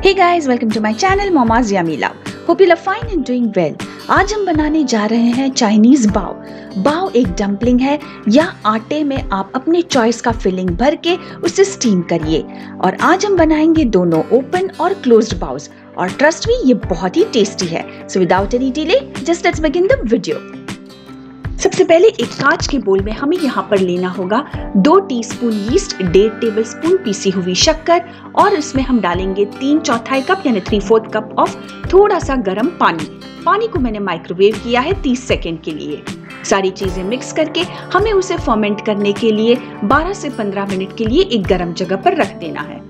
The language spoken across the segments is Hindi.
Hey guys, welcome to my channel Moma's Yummy Love. Hope you are fine and doing well. आज हम बनाने जा रहे हैं चाइनीज़ बाव बाव एक डम्पलिंग है या आटे में आप अपने चॉइस का फिलिंग भर के उसे स्टीम करिए। और आज हम बनाएँगे दोनों ओपन और क्लोज्ड बाउस और ट्रस्ट मी ये बहुत ही टेस्टी है। So without any delay just let's begin the video सबसे पहले एक कांच के बोल में हमें यहाँ पर लेना होगा दो टीस्पून यीस्ट, डेढ़ टेबल स्पून पीसी हुई शक्कर और इसमें हम डालेंगे तीन चौथाई कप यानी थ्री फोर्थ कप ऑफ़ थोड़ा सा गर्म पानी। पानी को मैंने माइक्रोवेव किया है 30 सेकेंड के लिए। सारी चीज़ें मिक्स करके हमें उसे फर्मेंट करने के लिए 12 से 15 मिनट के लिए एक गर्म जगह पर रख देना है।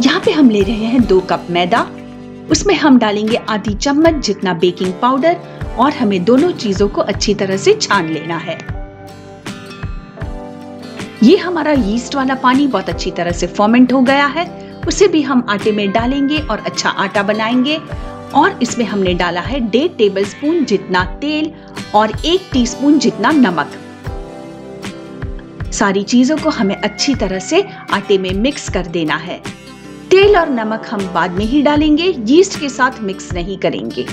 यहाँ पे हम ले रहे हैं दो कप मैदा उसमें हम डालेंगे आधी चम्मच जितना बेकिंग पाउडर और हमें दोनों चीज़ों को अच्छी तरह से छान लेना है। ये हमारा यीस्ट वाला पानी बहुत अच्छी तरह से फॉर्मेंट हो गया है। उसे भी हम आटे में डालेंगे और अच्छा आटा बनाएँगे। और इसमें हमने डाला है डेढ़ टेबल स्पून जितना तेल और एक टीस्पून जितना नमक। सारी चीज़ों को हमें अच्छी तरह से आटे में मिक्स कर देना है। तेल और नमक हम बाद में ही डालेंगे यीस्ट के साथ मिक्स नहीं करेंगे।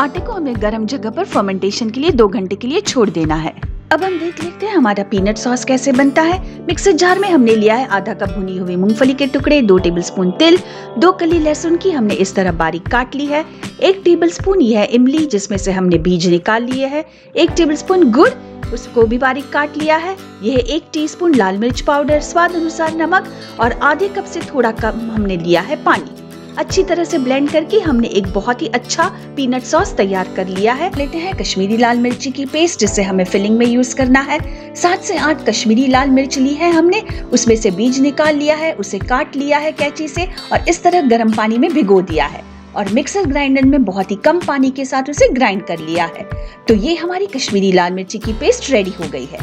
आटे को हमें गर्म जगह पर फर्मेंटेशन के लिए दो घंटे के लिए छोड़ देना है। अब हम देख लेते हैं हमारा पीनट सॉस कैसे बनता है। मिक्सर जार में हमने लिया है आधा कप भुनी हुई मूंगफली के टुकड़े, दो टेबलस्पून तिल, दो कली लहसुन की हमने इस तरह बारीक काट ली है। एक टेबलस्पून यह है इमली, जिसमें से हमने बीज निकाल लिए है। एक टेबलस्पून गुड़, उसको भी बारीक काट लिया है। यह एक टीस्पून लाल मिर्च पाउडर, स्वाद अनुसार नमक और आधे कप से थोड़ा कम हमने लिया है पानी। अच्छी तरह से ब्लेंड करके हमने एक बहुत ही अच्छा पीनट सॉस तैयार कर लिया है। लेते हैं कश्मीरी लाल मिर्ची की पेस्ट जिसे हमें फिलिंग में यूज़ करना है। सात से आठ कश्मीरी लाल मिर्च ली है हमने, उसमें से बीज निकाल लिया है, उसे काट लिया है कैची से और इस तरह गर्म पानी में भिगो दिया है और मिक्सर ग्राइंडर में बहुत ही कम पानी के साथ उसे ग्राइंड कर लिया है। तो ये हमारी कश्मीरी लाल मिर्ची की पेस्ट रेडी हो गई है।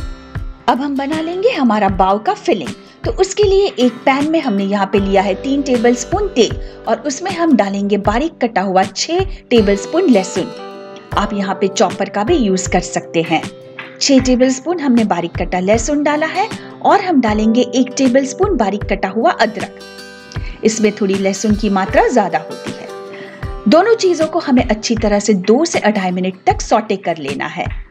अब हम बना लेंगे हमारा बाव का फिलिंग तो उसके लिए एक पैन में हमने यहाँ पे लिया है तीन टेबल स्पून तेल और उसमें हम डालेंगे बारीक कटा हुआ छह टेबल स्पून लहसुन। आप यहाँ पे चॉपर का भी यूज़ कर सकते हैं। छह टेबल स्पून हमने बारीक कटा लहसुन डाला है और हम डालेंगे एक टेबल स्पून बारीक कटा हुआ अदरक। इसमें थोड़ी लहसुन की मात्रा ज़्यादा होती है। दोनों चीज़ों को हमें अच्छी तरह से दो से अढ़ाई मिनट तक सौटे कर लेना है।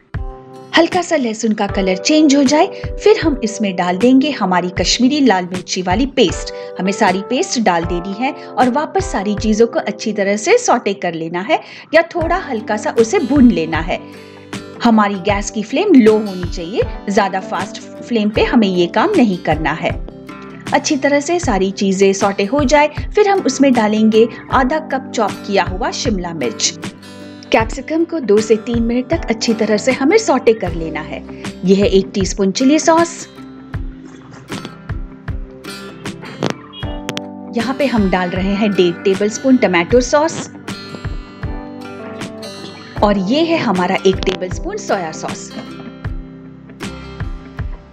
हल्का सा लहसुन का कलर चेंज हो जाए, फिर हम इसमें डाल देंगे हमारी कश्मीरी लाल मिर्ची वाली पेस्ट। हमें सारी पेस्ट डाल देनी है और वापस सारी चीज़ों को अच्छी तरह से सौटे कर लेना है या थोड़ा हल्का सा उसे भून लेना है। हमारी गैस की फ्लेम लो होनी चाहिए, ज़्यादा फास्ट फ्लेम पे हमें ये काम नहीं करना है। अच्छी तरह से सारी चीज़ें सौटे हो जाए, फिर हम उसमें डालेंगे आधा कप चॉप किया हुआ शिमला मिर्च। कैप्सिकम को दो से तीन मिनट तक अच्छी तरह से हमें सॉटे कर लेना है। यह है एक टीस्पून चिली सॉस। यहाँ पे हम डाल रहे हैं डेढ़ टेबल स्पून टमाटो सॉस। और ये है हमारा एक टेबल स्पून सोया सॉस।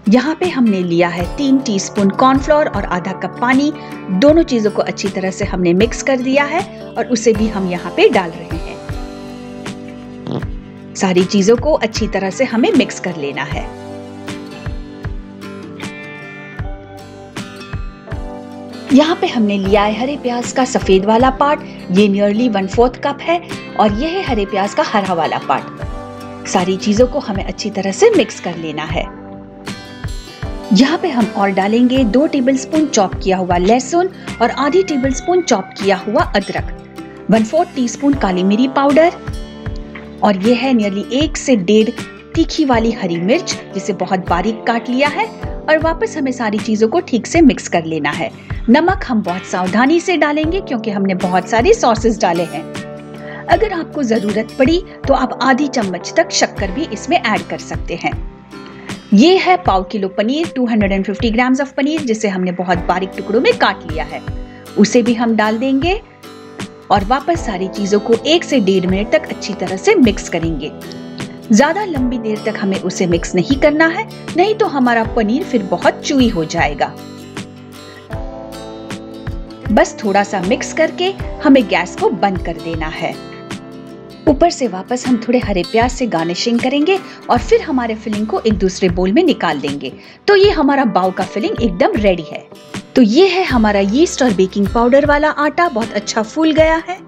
यहाँ पे हमने लिया है तीन टीस्पून कॉर्नफ्लोर और आधा कप पानी। दोनों चीज़ों को अच्छी तरह से हमने मिक्स कर दिया है और उसे भी हम यहाँ पे डाल रहे हैं। सारी चीज़ों को अच्छी तरह से हमें मिक्स कर लेना है। यहाँ पे हमने लिया है हरे प्याज का सफ़ेद वाला पार्ट ये नियरली वन फोर्थ कप है और यह है हरे प्याज का हरा वाला पार्ट सारी चीज़ों को हमें अच्छी तरह से मिक्स कर लेना है। यहाँ पे हम और डालेंगे दो टेबलस्पून चॉप किया हुआ लहसुन और आधी टेबलस्पून चॉप किया हुआ अदरक। वन फोर्थ टी स्पून काली मिरी पाउडर और ये है नियरली एक से डेढ़ तीखी वाली हरी मिर्च, जिसे बहुत बारीक काट लिया है और वापस हमें सारी चीज़ों को ठीक से मिक्स कर लेना है। नमक हम बहुत सावधानी से डालेंगे, क्योंकि हमने बहुत सारे सॉसेस डाले हैं। अगर आपको ज़रूरत पड़ी तो आप आधी चम्मच तक शक्कर भी इसमें ऐड कर सकते हैं। ये है पाव kilo paneer 250 grams of paneer, जिसे हमने बहुत बारीक टुकड़ों में काट लिया है। उसे भी हम डाल देंगे। और वापस सारी चीज़ों को एक से डेढ़ मिनट तक अच्छी तरह से मिक्स करेंगे। ज़्यादा लंबी देर तक हमें उसे मिक्स नहीं करना है, नहीं तो हमारा पनीर फिर बहुत चुई हो जाएगा। बस थोड़ा सा मिक्स करके हमें गैस को बंद कर देना है। ऊपर से वापस हम थोड़े हरे प्याज से गार्निशिंग करेंगे और फिर हमारे फिलिंग को एक दूसरे बोल में निकाल देंगे। तो ये हमारा बाव का फिलिंग एकदम रेडी है। तो ये है हमारा यीस्ट और बेकिंग पाउडर वाला आटा। बहुत अच्छा फूल गया है।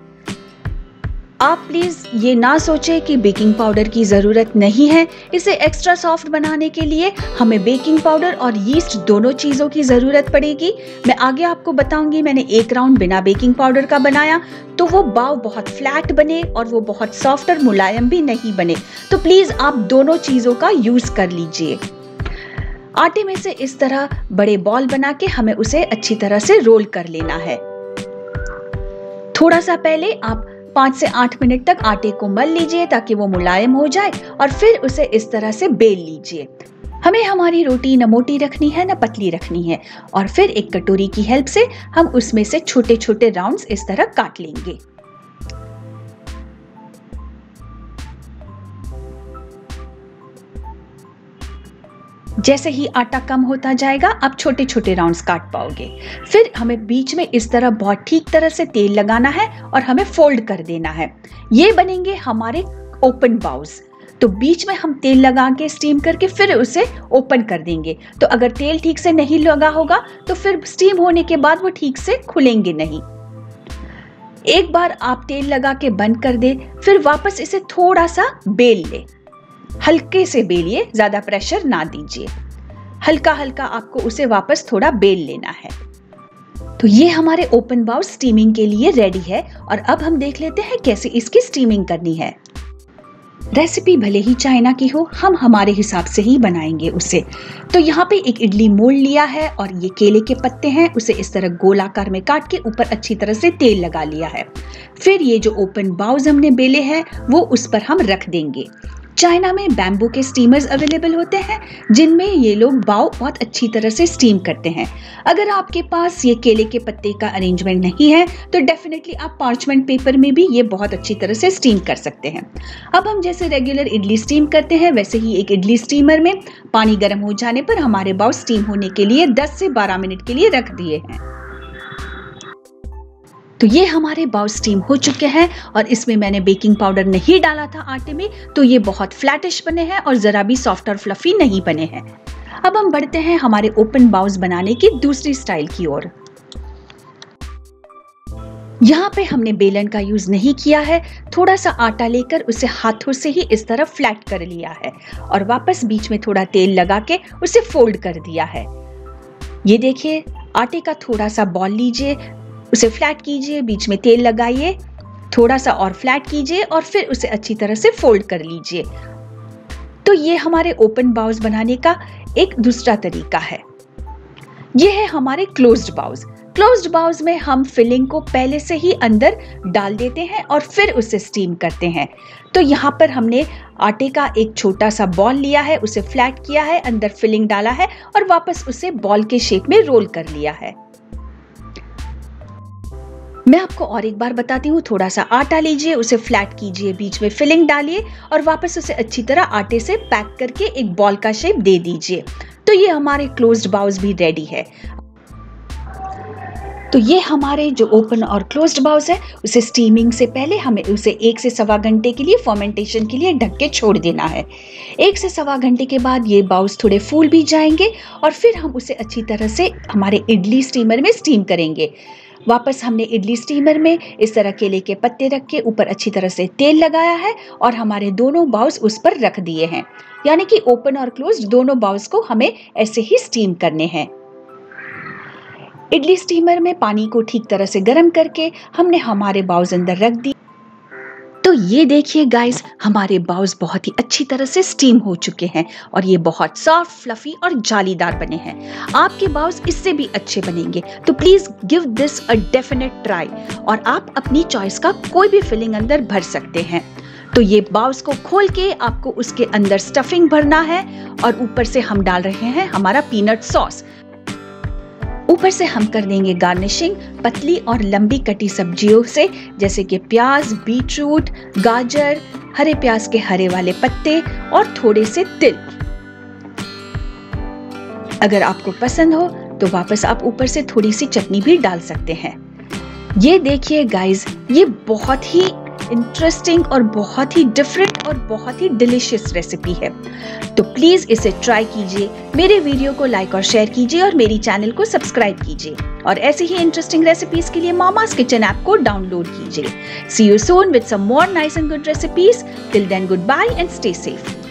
आप प्लीज़ ये ना सोचें कि बेकिंग पाउडर की ज़रूरत नहीं है। इसे एक्स्ट्रा सॉफ्ट बनाने के लिए हमें बेकिंग पाउडर और यीस्ट दोनों चीज़ों की ज़रूरत पड़ेगी। मैं आगे आपको बताऊँगी, मैंने एक राउंड बिना बेकिंग पाउडर का बनाया। तो वो बाव बहुत फ्लैट बने और वो बहुत सॉफ्ट और मुलायम भी नहीं बने। तो प्लीज़ आप दोनों चीज़ों का यूज़ कर लीजिए। आटे में से इस तरह बड़े बॉल बना के हमें उसे अच्छी तरह से रोल कर लेना है। थोड़ा सा पहले आप पाँच से आठ मिनट तक आटे को मल लीजिए ताकि वो मुलायम हो जाए और फिर उसे इस तरह से बेल लीजिए। हमें हमारी रोटी न मोटी रखनी है, न पतली रखनी है और फिर एक कटोरी की हेल्प से हम उसमें से छोटे छोटे राउंड्स इस तरह काट लेंगे। जैसे ही आटा कम होता जाएगा, आप छोटे छोटे राउंड्स काट पाओगे। फिर हमें बीच में इस तरह बहुत ठीक तरह से तेल लगाना है और हमें फोल्ड कर देना है। ये बनेंगे हमारे ओपन बाउस तो बीच में हम तेल लगा के स्टीम करके फिर उसे ओपन कर देंगे। तो अगर तेल ठीक से नहीं लगा होगा तो फिर स्टीम होने के बाद वो ठीक से खुलेंगे नहीं। एक बार आप तेल लगा के बंद कर दे, फिर वापस इसे थोड़ा सा बेल ले। हल्के से बेलिए, ज़्यादा प्रेशर ना दीजिए। हल्का हल्का आपको उसे वापस थोड़ा बेल लेना है। तो ये हमारे ओपन बाउल स्टीमिंग के लिए रेडी है और अब हम देख लेते हैं कैसे इसकी स्टीमिंग करनी है। रेसिपी भले ही चाइना की हो, हम हमारे हिसाब से ही बनाएँगे उसे। तो यहाँ पे एक इडली मोल्ड लिया है और ये केले के पत्ते हैं, उसे इस तरह गोलाकार में काट के ऊपर अच्छी तरह से तेल लगा लिया है। फिर ये जो ओपन बाउज हमने बेले हैं, वो उस पर हम रख देंगे। चाइना में बैम्बू के स्टीमर्स अवेलेबल होते हैं, जिनमें ये लोग बाव बहुत अच्छी तरह से स्टीम करते हैं। अगर आपके पास ये केले के पत्ते का अरेंजमेंट नहीं है तो डेफिनेटली आप पार्चमेंट पेपर में भी ये बहुत अच्छी तरह से स्टीम कर सकते हैं। अब हम जैसे रेगुलर इडली स्टीम करते हैं, वैसे ही एक इडली स्टीमर में पानी गर्म हो जाने पर हमारे बाव स्टीम होने के लिए 10 से 12 मिनट के लिए रख दिए हैं। तो ये हमारे बाउ स्टीम हो चुके हैं और इसमें मैंने बेकिंग पाउडर नहीं डाला था आटे में तो ये बहुत फ्लैटिश बने हैं और ज़रा भी सॉफ्ट और फ्लफी नहीं बने हैं। अब हम बढ़ते हैं हमारे ओपन बाउस बनाने की दूसरी स्टाइल की ओर। यहाँ पे हमने बेलन का यूज़ नहीं किया है, थोड़ा सा आटा लेकर उसे हाथों से ही इस तरह फ्लैट कर लिया है और वापस बीच में थोड़ा तेल लगा के उसे फोल्ड कर दिया है। ये देखिए, आटे का थोड़ा सा बॉल लीजिए उसे फ्लैट कीजिए, बीच में तेल लगाइए, थोड़ा सा और फ्लैट कीजिए और फिर उसे अच्छी तरह से फोल्ड कर लीजिए। तो ये हमारे ओपन बाउस बनाने का एक दूसरा तरीका है। ये है हमारे क्लोज्ड बाउस क्लोज्ड बाउस में हम फिलिंग को पहले से ही अंदर डाल देते हैं और फिर उसे स्टीम करते हैं। तो यहाँ पर हमने आटे का एक छोटा सा बॉल लिया है, उसे फ्लैट किया है, अंदर फिलिंग डाला है और वापस उसे बॉल के शेप में रोल कर लिया है। मैं आपको और एक बार बताती हूँ थोड़ा सा आटा लीजिए, उसे फ्लैट कीजिए, बीच में फिलिंग डालिए और वापस उसे अच्छी तरह आटे से पैक करके एक बॉल का शेप दे दीजिए। तो ये हमारे क्लोज्ड बाउस भी रेडी है। तो ये हमारे जो ओपन और क्लोज्ड बाउस है, उसे स्टीमिंग से पहले हमें उसे एक से सवा घंटे के लिए फर्मेंटेशन के लिए ढक के छोड़ देना है। एक से सवा घंटे के बाद ये बाउस थोड़े फूल भी जाएँगे और फिर हम उसे अच्छी तरह से हमारे इडली स्टीमर में स्टीम करेंगे। वापस हमने इडली स्टीमर में इस तरह केले के पत्ते रख के ऊपर अच्छी तरह से तेल लगाया है और हमारे दोनों बाउल्स उस पर रख दिए हैं। यानी कि ओपन और क्लोज दोनों बाउल्स को हमें ऐसे ही स्टीम करने हैं। इडली स्टीमर में पानी को ठीक तरह से गर्म करके हमने हमारे बाउल्स अंदर रख दी तो ये देखिए गाइस हमारे बाउस बहुत ही अच्छी तरह से स्टीम हो चुके हैं और ये बहुत सॉफ्ट फ्लफी और जालीदार बने हैं। आपके बाउस इससे भी अच्छे बनेंगे। तो please give this a definite try और आप अपनी चॉइस का कोई भी फिलिंग अंदर भर सकते हैं। तो ये बाउस को खोल के आपको उसके अंदर स्टफिंग भरना है और ऊपर से हम डाल रहे हैं हमारा पीनट सॉस ऊपर से हम कर देंगे गार्निशिंग पतली और लंबी कटी सब्जियों से, जैसे कि प्याज, बीटरूट, गाजर, हरे प्याज के हरे वाले पत्ते और थोड़े से तिल। अगर आपको पसंद हो तो वापस आप ऊपर से थोड़ी सी चटनी भी डाल सकते हैं। ये देखिए गाइस ये बहुत ही इंटरेस्टिंग और बहुत ही डिफरेंट और बहुत ही डिलीशियस रेसिपी है। तो प्लीज़ इसे ट्राई कीजिए, मेरे वीडियो को लाइक और शेयर कीजिए और मेरी चैनल को सब्सक्राइब कीजिए। और ऐसी ही इंटरेस्टिंग रेसिपीज़ के लिए मामास किचन ऐप को डाउनलोड कीजिए। See you soon with some more nice and good recipes till then goodbye and stay safe